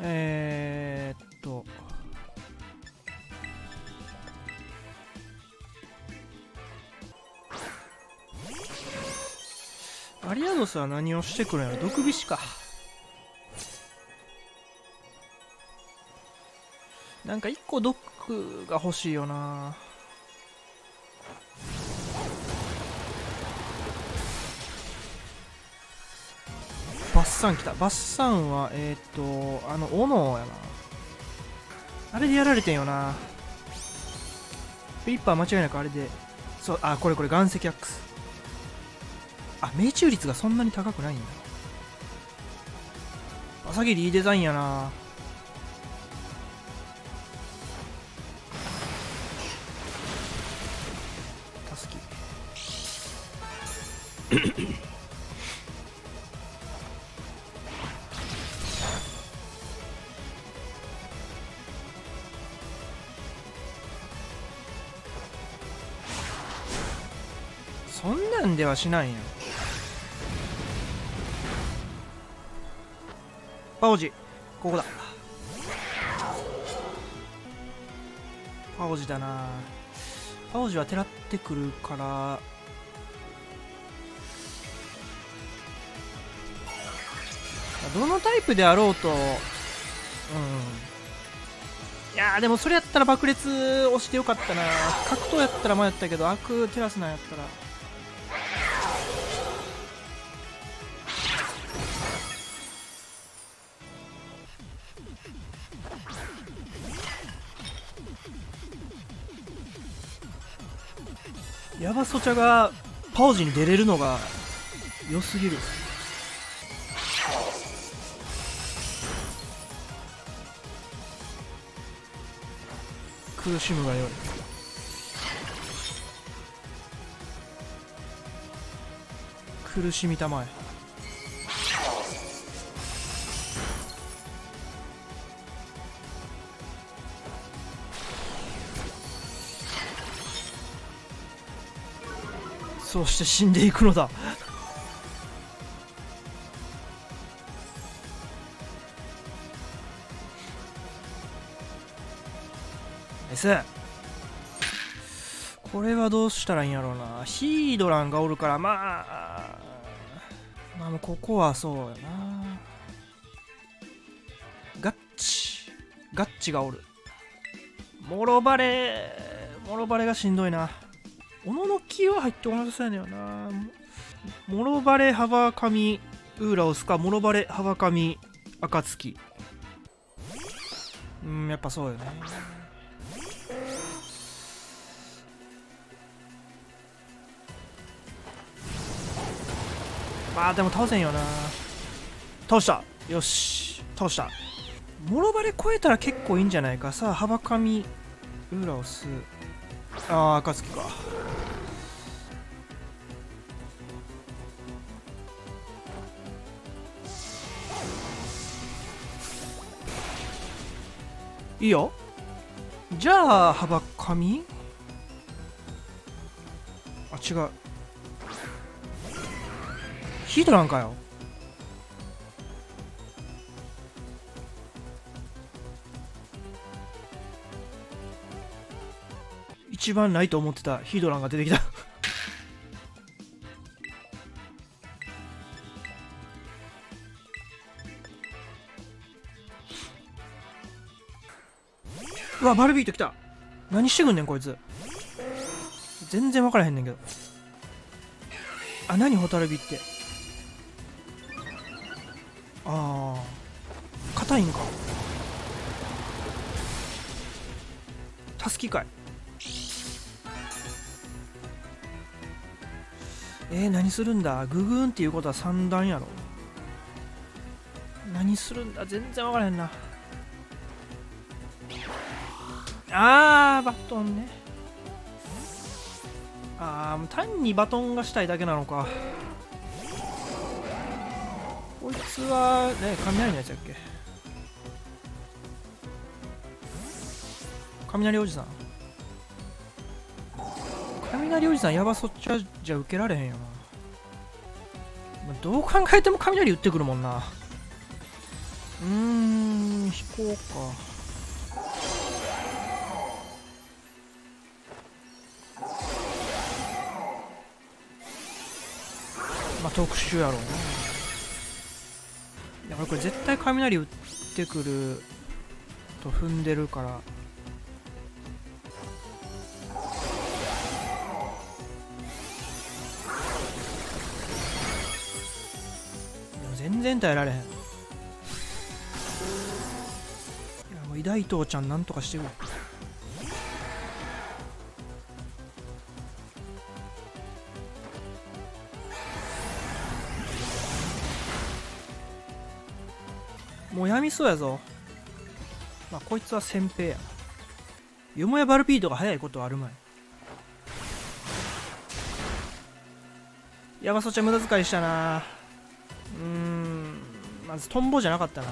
えー、っと。アリアノスは何をしてくるんやろ？毒菱か。なんか一個毒が欲しいよな。ッサン来た。バッサンはえっ、とあの斧やな。あれでやられてんよな。フリッパー間違いなくあれで。そうあこれこれ岩石アックス。あ命中率がそんなに高くないんだ。朝霧いいデザインやな。そんなんではしないんやパオジここだ。パオジだな。パオジはてらってくるから。どのタイプであろうと。うん。いやでもそれやったら爆裂押してよかったな。格闘やったら迷ったけどアクテラスなんやったら。ヤバソチャがパオジに出れるのが良すぎる。苦しむがよい。苦しみたまえ。そして死んでいくのだ。ナイス。これはどうしたらいいんやろうな。ヒードランがおるからまあまあもうここはそうやな。ガッチ。ガッチがおる。モロバレ。モロバレがしんどいな。おののきは入ってこなさそうやねんよな。モロバレ幅神ウーラオスかモロバレ幅神暁。うんやっぱそうよね。まあでも倒せんよな。倒した。よし。倒した。モロバレ超えたら結構いいんじゃないか。さあ幅神ウーラオスああ暁か。いいよ。じゃあ幅神あ違う。ヒートなんかよ。一番ないと思ってたヒードランが出てきた。うわバルビート来た。何してくんねんこいつ。全然分からへんねんけど。あ何ホタルビって。ああ硬いんか。たすきかい。えー、何するんだ。ググーンっていうことは三段やろ。何するんだ。全然分からへんな。あーバトンね。あー単にバトンがしたいだけなのか。こいつはね雷のやつやっけ？雷おじさん。雷おじさんやばそっちはじゃ受けられへんよな。どう考えても雷打ってくるもんな。うーん引こうか。特殊やろうな。いや俺これ絶対雷打ってくると踏んでるから。でも全然耐えられへん。いやもう偉大父ちゃんなんとかしてくれ。もうやみそうやぞ。まあこいつは先兵や。なよもやバルピートが早いことはあるまい。ヤバソちゃ無駄遣いしたな。うーんまずトンボじゃなかったな。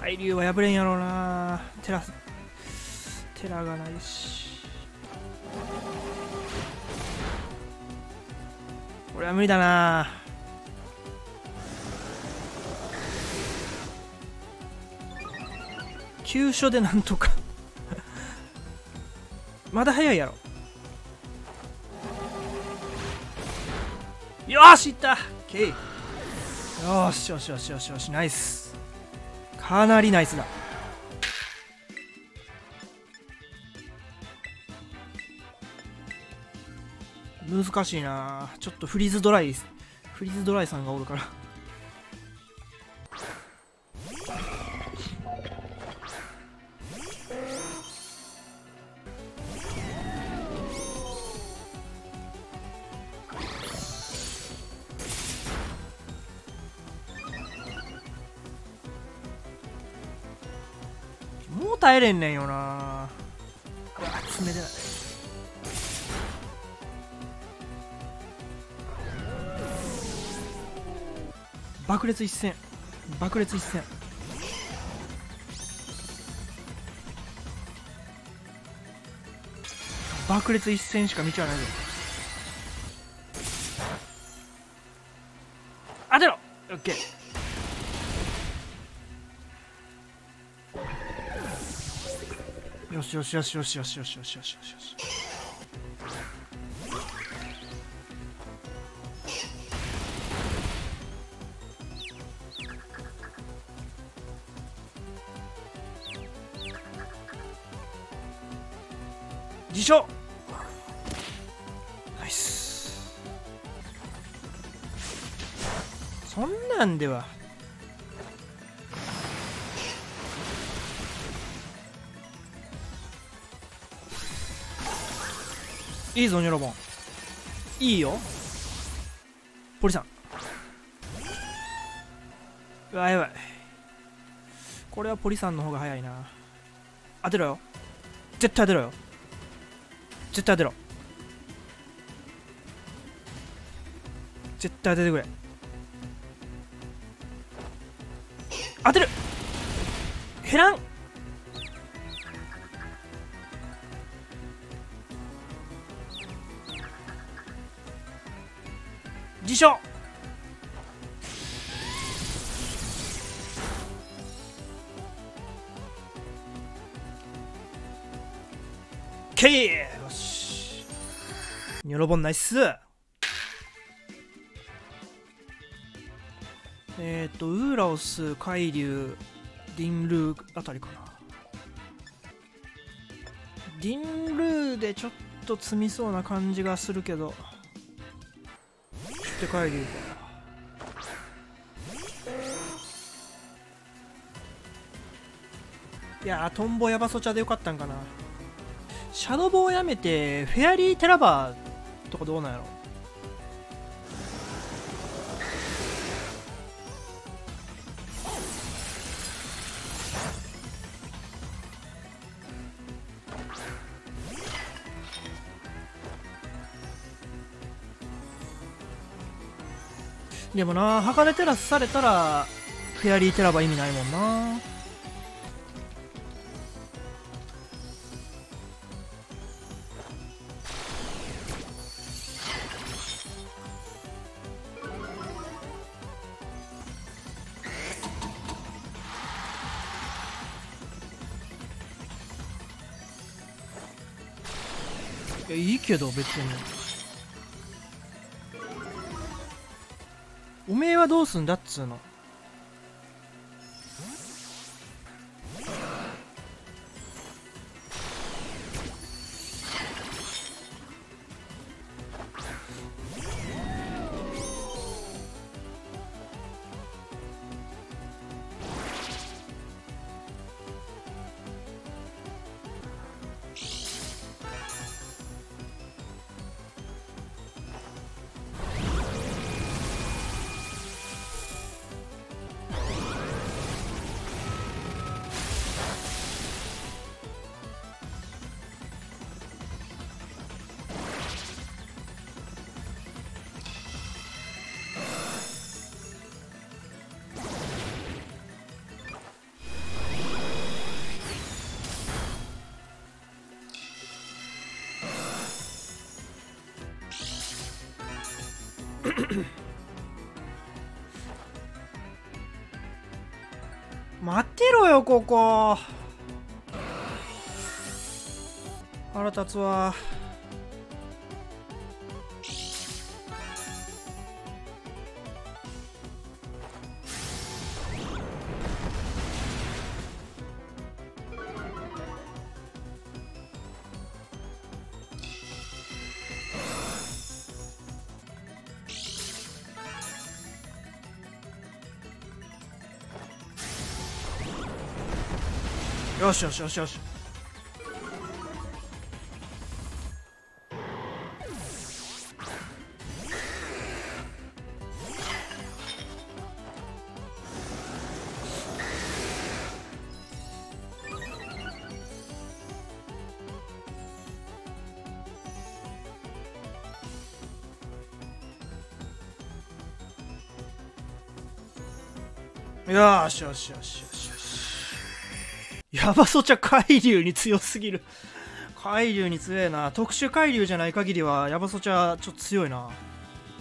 海流は破れんやろうな。テラテラがないし。これは無理だな。急所でなんとか。まだ早いやろ。よしいった。ケイ。よしよしよしよしよし。ナイス。かなりナイスだ。難しいな。ちょっとフリーズドライフリーズドライさんがおるから。耐えれんねんよな。うわ冷てない。爆裂一戦爆裂一戦爆裂一戦しか道はないぞ。当てろ。オッケー。よしよしよしよしよしよしよしよしよし。よしナイス。そんなんでは。いいぞニョロボンいいよ。ポリさん。うわやばい。これはポリさんの方が早いな。当てろよ。絶対当てろよ。絶対当てろ。絶対当ててくれ。当てる。減らん。自称けいよし。ニョロボンナイス。えっ、ー、とウーラオス海流ディンルーあたりかな。ディンルーでちょっと積みそうな感じがするけど。って帰り。いやトンボヤバソチャでよかったんかな。シャドボをやめてフェアリーテラバーとかどうなんやろ。でもな鋼テラスされたらフェアリーテラバ意味ないもんないやいいけど別に。おめえはどうすんだっつうの。待ってろよここ。腹立つわ。よしよしよしよし。よしよしよしよし。ヤバソチャ海流に強すぎる。海流に強えな。特殊海流じゃない限りはヤバソチャちょっと強いな。